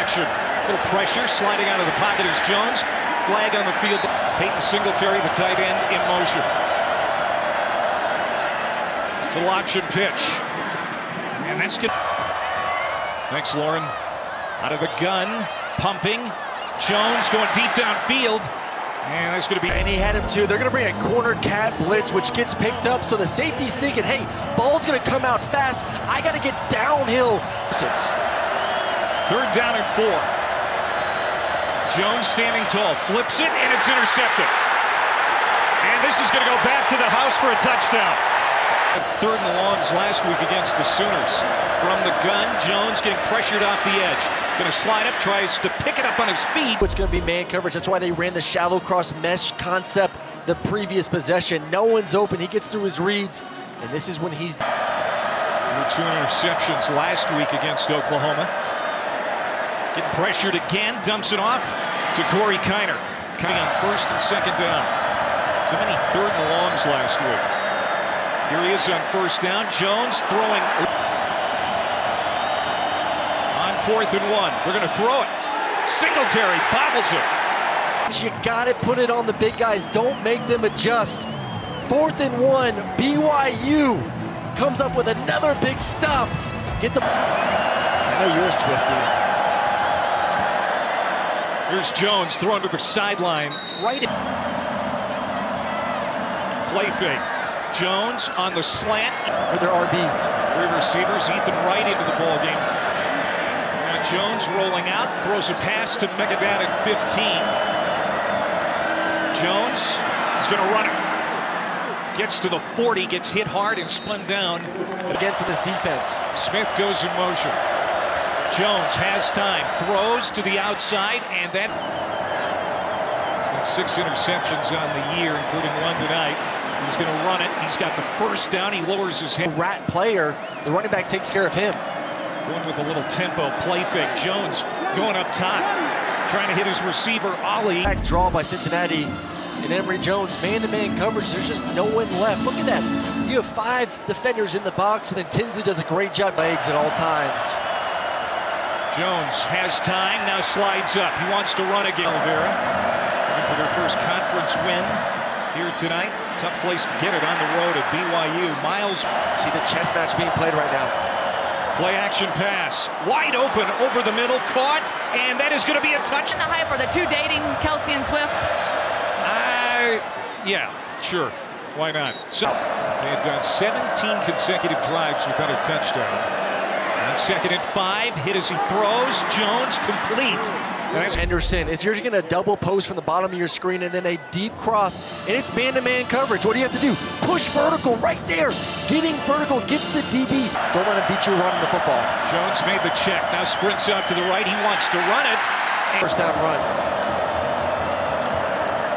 Little pressure, sliding out of the pocket is Jones. Flag on the field. Peyton Singletary, the tight end, in motion. Little option pitch. And that's good. Thanks, Lauren. Out of the gun, pumping. Jones going deep downfield. And that's going to be. And he had him too. They're going to bring a corner cat blitz, which gets picked up. So the safety's thinking, hey, ball's going to come out fast. I got to get downhill. Third down and four. Jones standing tall, flips it, and it's intercepted. And this is going to go back to the house for a touchdown. Third and longs last week against the Sooners. From the gun, Jones getting pressured off the edge. Going to slide up, tries to pick it up on his feet. It's going to be man coverage. That's why they ran the shallow cross mesh concept the previous possession. No one's open. He gets through his reads, and this is when he's... Threw two interceptions last week against Oklahoma. Getting pressured again, dumps it off to Corey Kiner. Coming on first and second down. Too many third and longs last week. Here he is on first down. Jones throwing on fourth and one. They're going to throw it. Singletary bobbles it. You got to put it on the big guys. Don't make them adjust. Fourth and one. BYU comes up with another big stop. Get the. I know you're a Swifty. Here's Jones thrown to the sideline. Right. Play fake. Jones on the slant for their RBs. Three receivers, Ethan Wright into the ball game. Now Jones rolling out, throws a pass to Megadad at 15. Jones is going to run it. Gets to the 40, gets hit hard and spun down. Again from this defense. Smith goes in motion. Jones has time, throws to the outside, and that. Six interceptions on the year, including one tonight. He's going to run it. He's got the first down. He lowers his head. Rat player. The running back takes care of him. Going with a little tempo play fake. Jones going up top. Trying to hit his receiver, Ollie. Back draw by Cincinnati. And Emory Jones, man-to-man -man coverage. There's just no one left. Look at that. You have five defenders in the box, and then Tinsley does a great job. Legs at all times. Jones has time, now slides up. He wants to run again, Oliveira. Looking for their first conference win here tonight. Tough place to get it on the road at BYU. Miles. See the chess match being played right now. Play action pass. Wide open over the middle. Caught. And that is going to be a touch. In the hype. Are the two dating Kelsey and Swift? I, yeah, sure. Why not? So they have gone 17 consecutive drives without a touchdown. On second and five, hit as he throws. Jones complete. Henderson, it's you're going to double post from the bottom of your screen and then a deep cross, and it's man-to-man -man coverage. What do you have to do? Push vertical right there. Getting vertical gets the DB. Don't let him beat you running the football. Jones made the check. Now sprints out to the right. He wants to run it. First down run.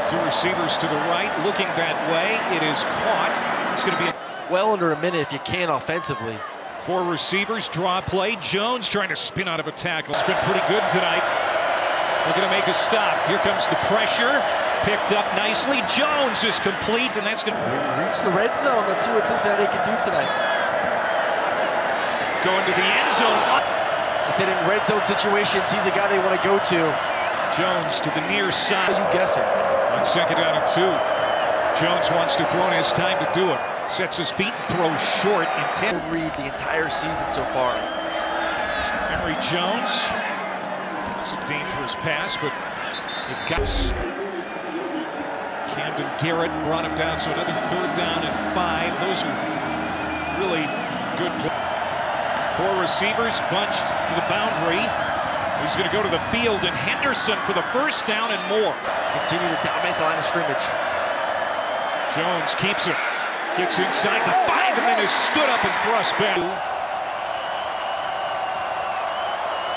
Two receivers to the right, looking that way. It is caught. It's going to be well under a minute if you can offensively. Four receivers, draw play. Jones trying to spin out of a tackle. It's been pretty good tonight. We're going to make a stop. Here comes the pressure. Picked up nicely. Jones is complete, and that's going to... We've the red zone. Let's see what Cincinnati can do tonight. Going to the end zone. He said in red zone situations, he's the guy they want to go to. Jones to the near side. Are you guessing? On second down and two. Jones wants to throw and has time to do it. Sets his feet and throws short. Intent. Read the entire season so far. Emory Jones it's a dangerous pass, but it got Camden Garrett brought him down, so another third down and five. Those are really good Four receivers bunched to the boundary. He's going to go to the field, and Henderson for the first down and more. Continue to dominate the line of scrimmage. Jones keeps it. Gets inside the five, and then is stood up and thrust back.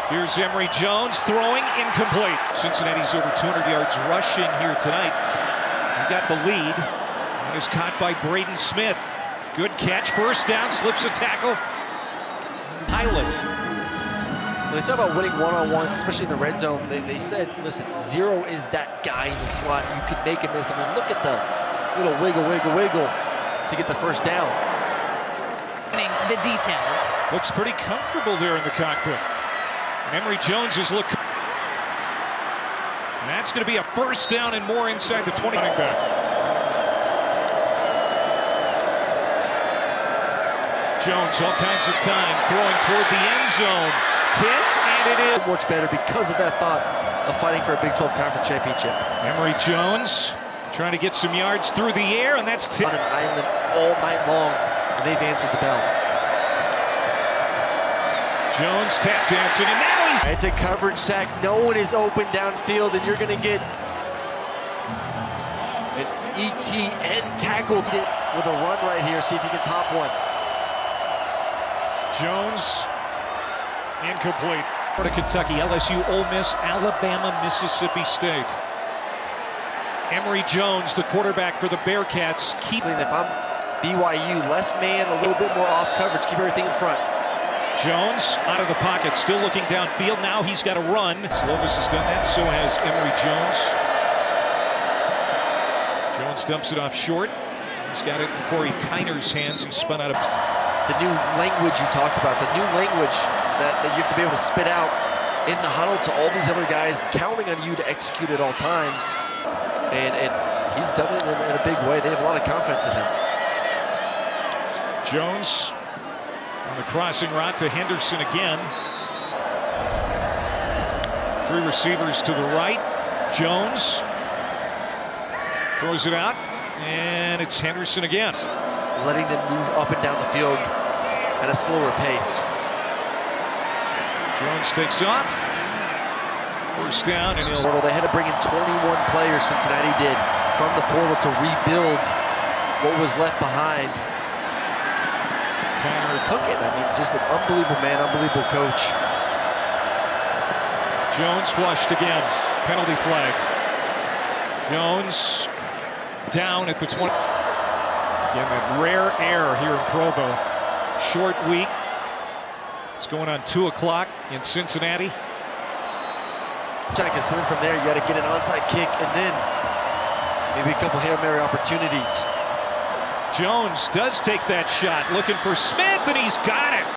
Here's Emory Jones throwing incomplete. Cincinnati's over 200 yards rushing here tonight. He got the lead. And is caught by Braden Smith. Good catch, first down, slips a tackle. Pilot. When they talk about winning one-on-one, especially in the red zone, they, they said, listen, zero is that guy in the slot. You can make a miss. I mean, look at the little wiggle, wiggle, wiggle to get the first down. The details. Looks pretty comfortable there in the cockpit. Emory Jones is looking. And that's going to be a first down and more inside the 20 back. Jones, all kinds of time, throwing toward the end zone. Tipped, and it is. Much better because of that thought of fighting for a Big 12 Conference championship. Emory Jones trying to get some yards through the air, and that's On an island all night long, and they've answered the bell. Jones tap dancing, and now he's It's a coverage sack. No one is open downfield, and you're going to get an ETN tackle with a run right here. See if you can pop one. Jones incomplete. Florida, Kentucky, LSU, Ole Miss, Alabama, Mississippi State. Emory Jones, the quarterback for the Bearcats, keep if I'm BYU, less man, a little bit more off coverage, keep everything in front. Jones out of the pocket, still looking downfield. Now he's got to run. Slovis has done that, so has Emory Jones. Jones dumps it off short. He's got it in Corey Kiner's hands. He spun out of. The new language you talked about, it's a new language that, that you have to be able to spit out in the huddle to all these other guys counting on you to execute at all times. And, and he's done it in, in a big way. They have a lot of confidence in him. Jones on the crossing route to Henderson again. Three receivers to the right. Jones throws it out, and it's Henderson again. letting them move up and down the field at a slower pace. Jones takes off. First down, and he'll. Portal, they had to bring in 21 players, Cincinnati did, from the portal to rebuild what was left behind. Kiner Took it. I mean, just an unbelievable man, unbelievable coach. Jones flushed again. Penalty flag. Jones down at the 20th. Again, that rare error here in Provo. Short week. It's going on 2 o'clock in Cincinnati. Us. And then from there, you got to get an onside kick and then maybe a couple Hail Mary opportunities. Jones does take that shot, looking for Smith, and he's got it.